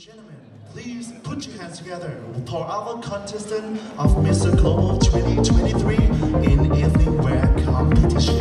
gentlemen, please put your hands together for our contestant of Mr. Global 2023 in evening wear competition.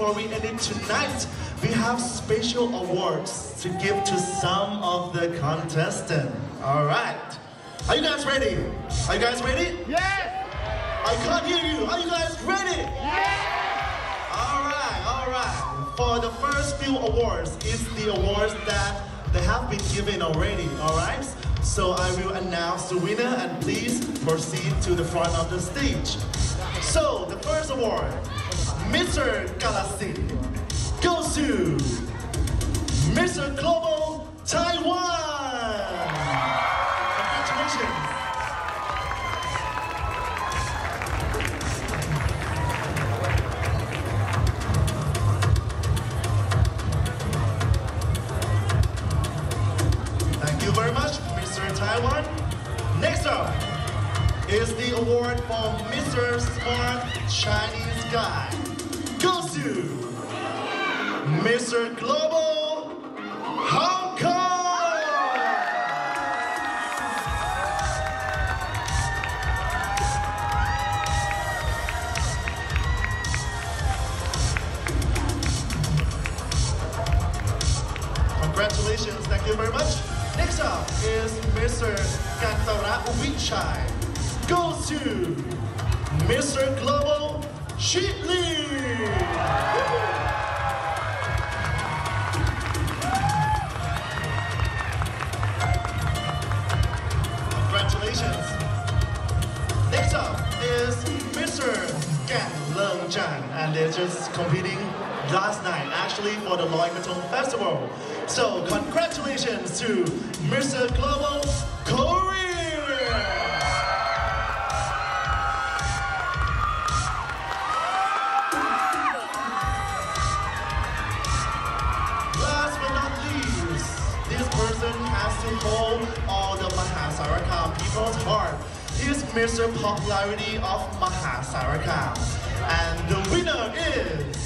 Further ado and before we end it tonight, we have special awards to give to some of the contestants. Alright. Are you guys ready? Are you guys ready? Yes! I can't hear you. Are you guys ready? Yes! All right, all right. For the first few awards is the awards that they have been given already. All right. So I will announce the winner and please proceed to the front of the stage. So the first award, Mr. Galaxy, goes to Mr. Global Taiwan. Congratulations. Thank you very much, Mr. Taiwan. Next up is the award for Mr. Smart Chinese Guy. Mr. Global Gan Leng Zhang, and they're just competing last night, actually for the Loy Krathong Festival. So congratulations to Mr. Global Korea. Last but not least, this person has to hold all the Mahasarakham people's heart. Mr. Popularity of Mahasarakham. And the winner is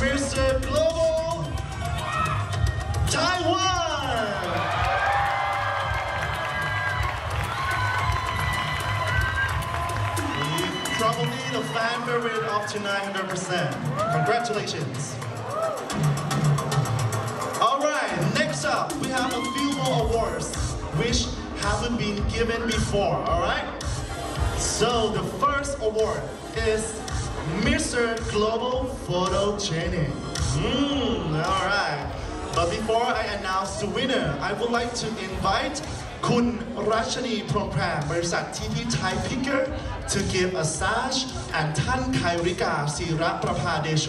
Mr. Global Taiwan. Probably the fan favorite of tonight 100%. Congratulations. All right, next up, we have a few more awards which haven't been given before, all right? So the first award is Mr. Global Photogenic. Mm, all right. But before I announce the winner, I would like to invite คุณรัชนีพรหมแพรบริษัททีพีไทยพิกเกอร์ to give a sash and ท่านไคริกาศิระประภาเดโช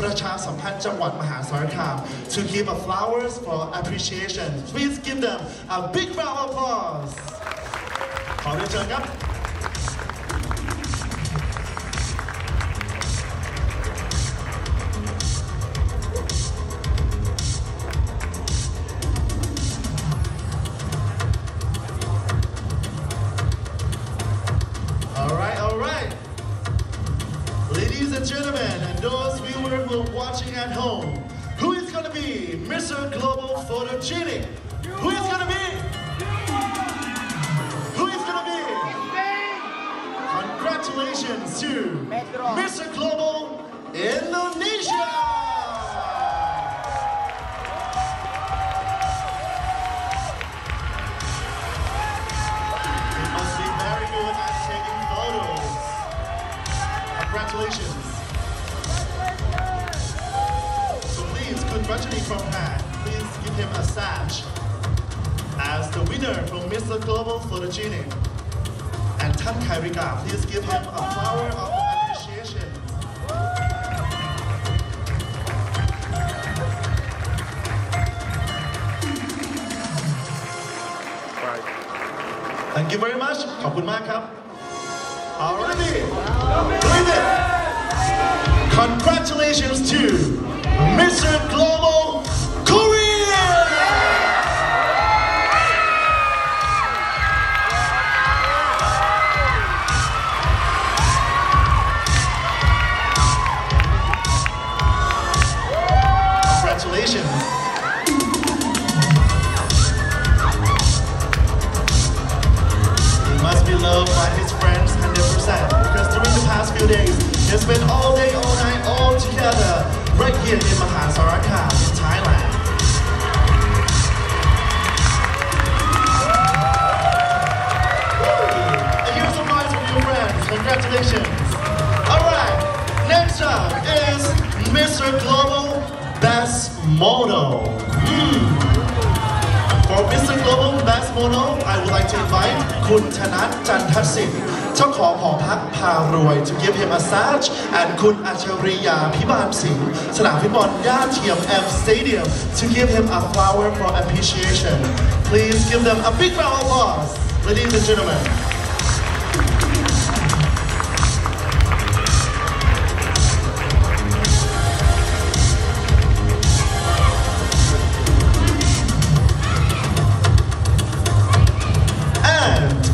ประชาสัมพันธ์จังหวัดมหาสารคาม to give a flowers for appreciation please give them a big round of applause ขอเรียนเชิญครับ Tan Kairika, please give him a flower of appreciation. Thank you very much ขอบคุณมากครับ Alrighty Believe it Congratulations to Mr. Global Massage and Kun Acharya Piban Stadium to give him a flower for appreciation. Please give them a big round of applause, ladies and gentlemen.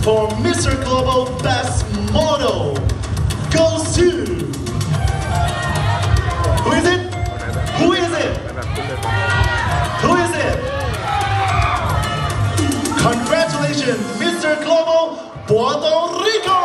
for Mr. Global Best Model goes. Who is it? Who is it? Who is it? Congratulations, Mr. Global Puerto Rico!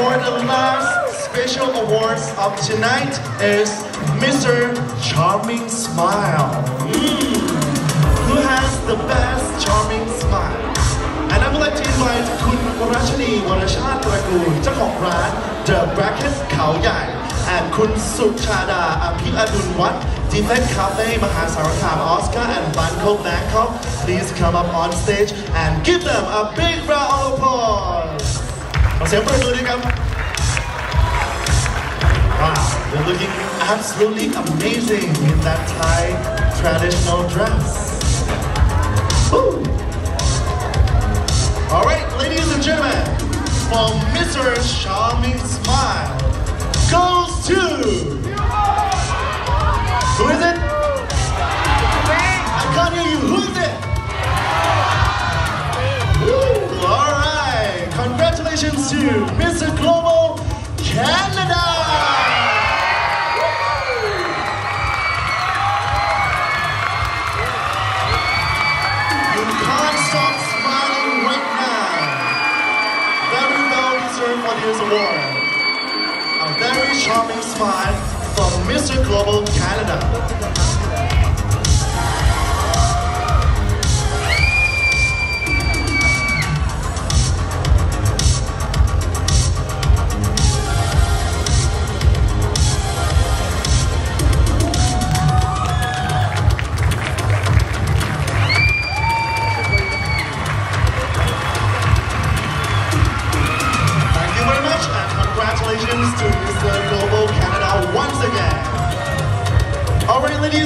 for the last special awards of tonight is Mr. Charming Smile. Mm. Who has the best charming smile? And I would like to invite คุณวรชนีวรชาติตระกูลเจ้าของร้าน The Bracket เขาใหญ่ and คุณสุชาดาอภิอดุลวัฒน์ Defect Cafe มหาสารคาม Oscar and Bangkok Bangkok please come up on stage and give them a big round of applause ขอเสียงปรบมือด้วยครับ Wow, they're looking absolutely amazing in that Thai traditional dress. Woo. All right, ladies and gentlemen, for Mr. Charming Smile goes to. Who is it? To Mr. Global Canada. You can't stop smiling right now. Very well deserved award. A very charming smile from Mr. Global Canada.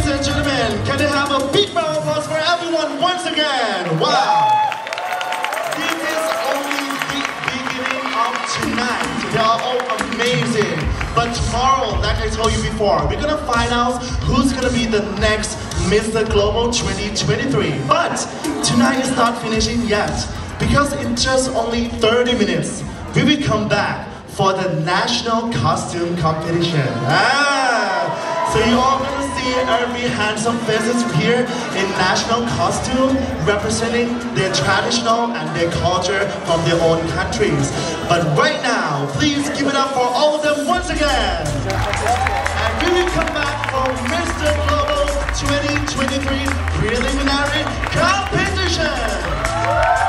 Gentlemen, can they have a big round of applause for everyone once again? Wow! This is only the beginning of tonight. They are all amazing. But tomorrow, like I told you before, we're gonna find out who's gonna be the next Mr. Global 2023. But tonight is not finishing yet. Because in just only 30 minutes, we will come back for the national costume competition. Ah, so you all many very handsome faces here in national costume representing their traditional and their culture from their own countries. But right now, please give it up for all of them once again. And we will come back for Mr. Global 2023 preliminary competition.